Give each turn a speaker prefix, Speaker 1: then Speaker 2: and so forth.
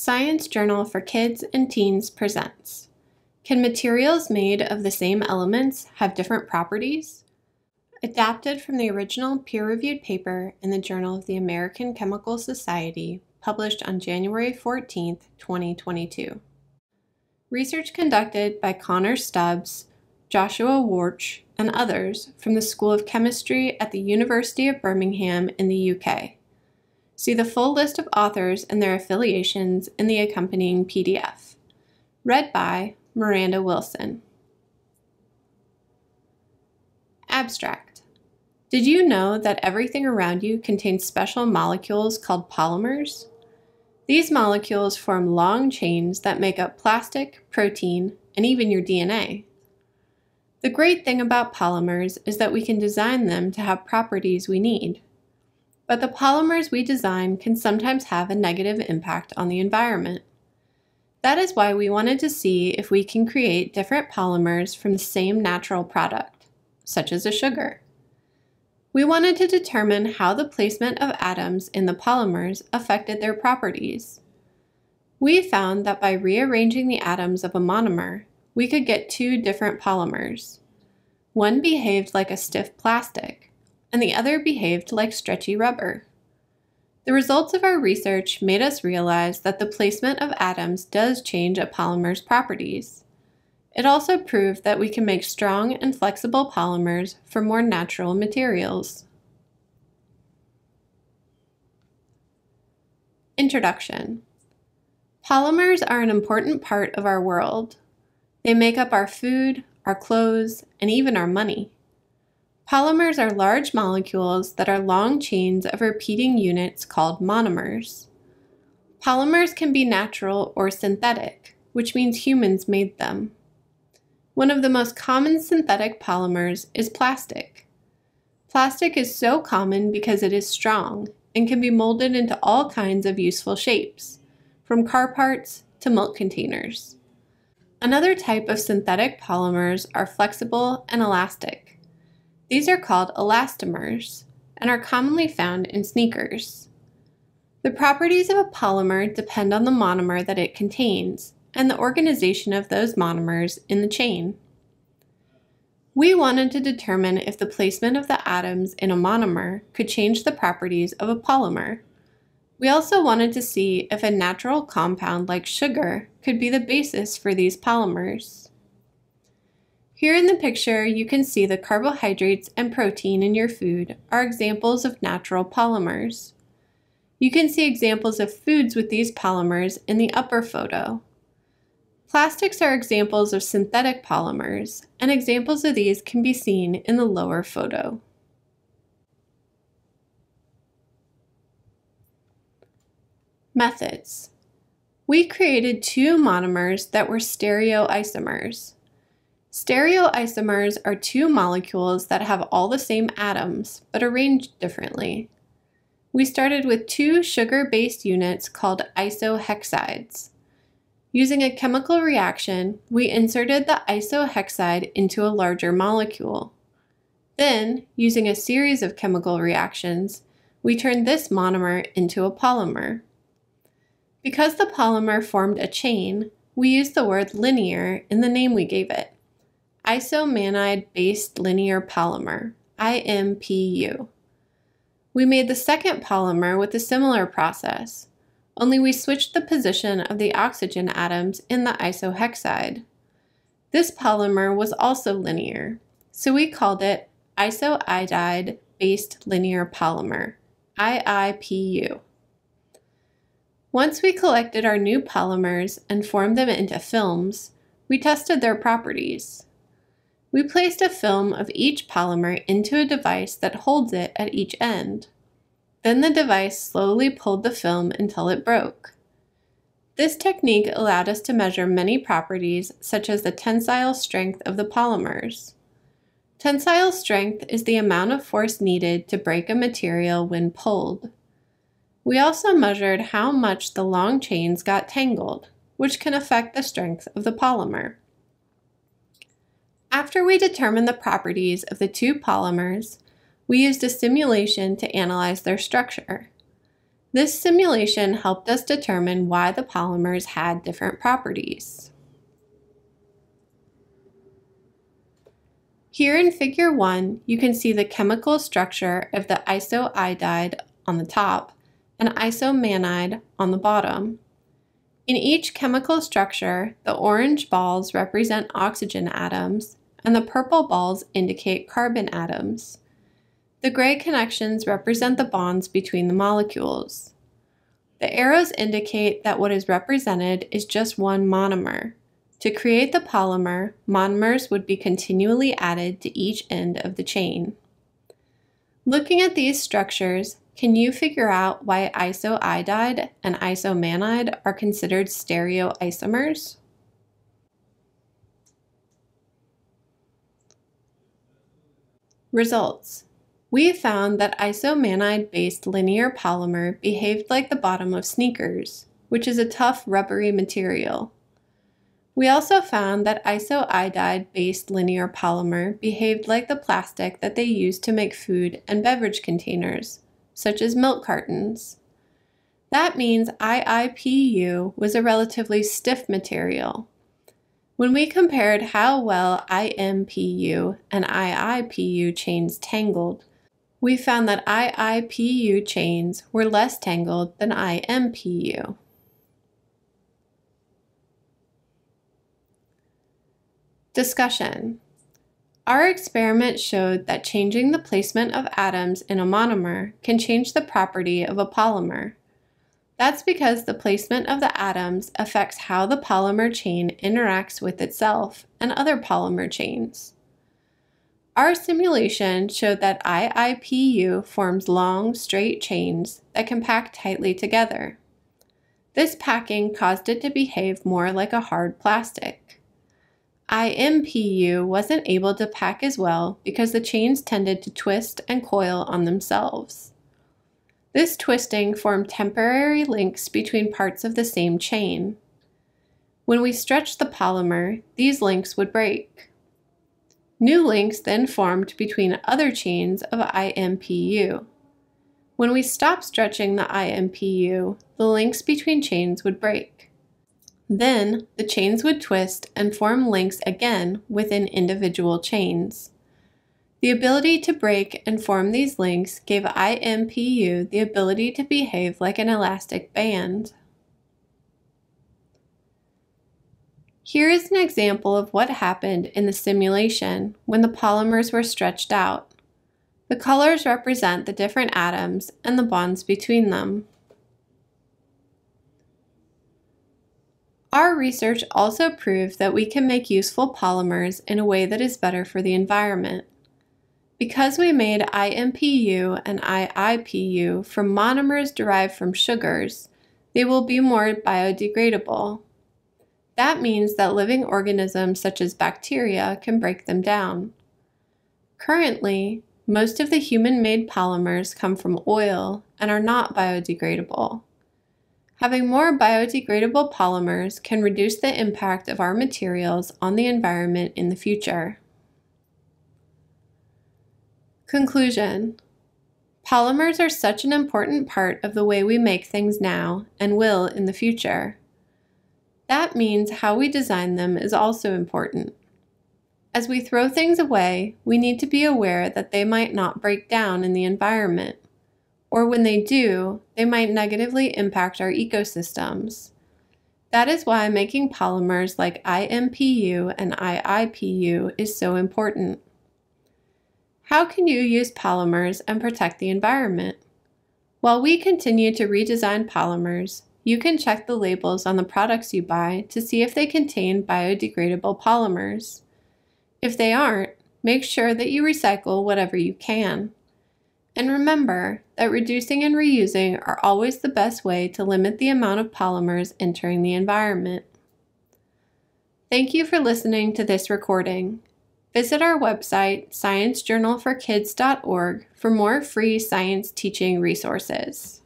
Speaker 1: Science Journal for Kids and Teens presents Can materials made of the same elements have different properties? Adapted from the original peer reviewed paper in the Journal of the American Chemical Society, published on January 14, 2022. Research conducted by Connor Stubbs, Joshua Warch, and others from the School of Chemistry at the University of Birmingham in the UK. See the full list of authors and their affiliations in the accompanying PDF. Read by Miranda Wilson. Abstract. Did you know that everything around you contains special molecules called polymers? These molecules form long chains that make up plastic, protein, and even your DNA. The great thing about polymers is that we can design them to have properties we need but the polymers we design can sometimes have a negative impact on the environment. That is why we wanted to see if we can create different polymers from the same natural product, such as a sugar. We wanted to determine how the placement of atoms in the polymers affected their properties. We found that by rearranging the atoms of a monomer, we could get two different polymers. One behaved like a stiff plastic, and the other behaved like stretchy rubber. The results of our research made us realize that the placement of atoms does change a polymer's properties. It also proved that we can make strong and flexible polymers for more natural materials. Introduction Polymers are an important part of our world. They make up our food, our clothes, and even our money. Polymers are large molecules that are long chains of repeating units called monomers. Polymers can be natural or synthetic, which means humans made them. One of the most common synthetic polymers is plastic. Plastic is so common because it is strong and can be molded into all kinds of useful shapes, from car parts to milk containers. Another type of synthetic polymers are flexible and elastic. These are called elastomers and are commonly found in sneakers. The properties of a polymer depend on the monomer that it contains and the organization of those monomers in the chain. We wanted to determine if the placement of the atoms in a monomer could change the properties of a polymer. We also wanted to see if a natural compound like sugar could be the basis for these polymers. Here in the picture, you can see the carbohydrates and protein in your food are examples of natural polymers. You can see examples of foods with these polymers in the upper photo. Plastics are examples of synthetic polymers, and examples of these can be seen in the lower photo. Methods. We created two monomers that were stereoisomers. Stereoisomers are two molecules that have all the same atoms, but arranged differently. We started with two sugar-based units called isohexides. Using a chemical reaction, we inserted the isohexide into a larger molecule. Then, using a series of chemical reactions, we turned this monomer into a polymer. Because the polymer formed a chain, we used the word linear in the name we gave it isomannide-based linear polymer, IMPU. We made the second polymer with a similar process, only we switched the position of the oxygen atoms in the isohexide. This polymer was also linear, so we called it isoidide-based linear polymer, IIPU. Once we collected our new polymers and formed them into films, we tested their properties. We placed a film of each polymer into a device that holds it at each end. Then the device slowly pulled the film until it broke. This technique allowed us to measure many properties such as the tensile strength of the polymers. Tensile strength is the amount of force needed to break a material when pulled. We also measured how much the long chains got tangled, which can affect the strength of the polymer. After we determined the properties of the two polymers, we used a simulation to analyze their structure. This simulation helped us determine why the polymers had different properties. Here in figure 1, you can see the chemical structure of the isoidide on the top and isomannide on the bottom. In each chemical structure, the orange balls represent oxygen atoms and the purple balls indicate carbon atoms. The gray connections represent the bonds between the molecules. The arrows indicate that what is represented is just one monomer. To create the polymer, monomers would be continually added to each end of the chain. Looking at these structures, can you figure out why isoidide and isomannide are considered stereoisomers? Results. We found that isomannide-based linear polymer behaved like the bottom of sneakers, which is a tough rubbery material. We also found that isoidide-based linear polymer behaved like the plastic that they use to make food and beverage containers, such as milk cartons. That means IIPU was a relatively stiff material. When we compared how well IMPU and IIPU chains tangled, we found that IIPU chains were less tangled than IMPU. Discussion our experiment showed that changing the placement of atoms in a monomer can change the property of a polymer. That's because the placement of the atoms affects how the polymer chain interacts with itself and other polymer chains. Our simulation showed that IIPU forms long, straight chains that can pack tightly together. This packing caused it to behave more like a hard plastic. IMPU wasn't able to pack as well because the chains tended to twist and coil on themselves. This twisting formed temporary links between parts of the same chain. When we stretched the polymer, these links would break. New links then formed between other chains of IMPU. When we stopped stretching the IMPU, the links between chains would break. Then the chains would twist and form links again within individual chains. The ability to break and form these links gave IMPU the ability to behave like an elastic band. Here is an example of what happened in the simulation when the polymers were stretched out. The colors represent the different atoms and the bonds between them. Our research also proved that we can make useful polymers in a way that is better for the environment. Because we made IMPU and IIPU from monomers derived from sugars, they will be more biodegradable. That means that living organisms such as bacteria can break them down. Currently, most of the human-made polymers come from oil and are not biodegradable. Having more biodegradable polymers can reduce the impact of our materials on the environment in the future. Conclusion Polymers are such an important part of the way we make things now and will in the future. That means how we design them is also important. As we throw things away, we need to be aware that they might not break down in the environment or when they do, they might negatively impact our ecosystems. That is why making polymers like IMPU and IIPU is so important. How can you use polymers and protect the environment? While we continue to redesign polymers, you can check the labels on the products you buy to see if they contain biodegradable polymers. If they aren't, make sure that you recycle whatever you can. And remember that reducing and reusing are always the best way to limit the amount of polymers entering the environment. Thank you for listening to this recording. Visit our website, sciencejournalforkids.org, for more free science teaching resources.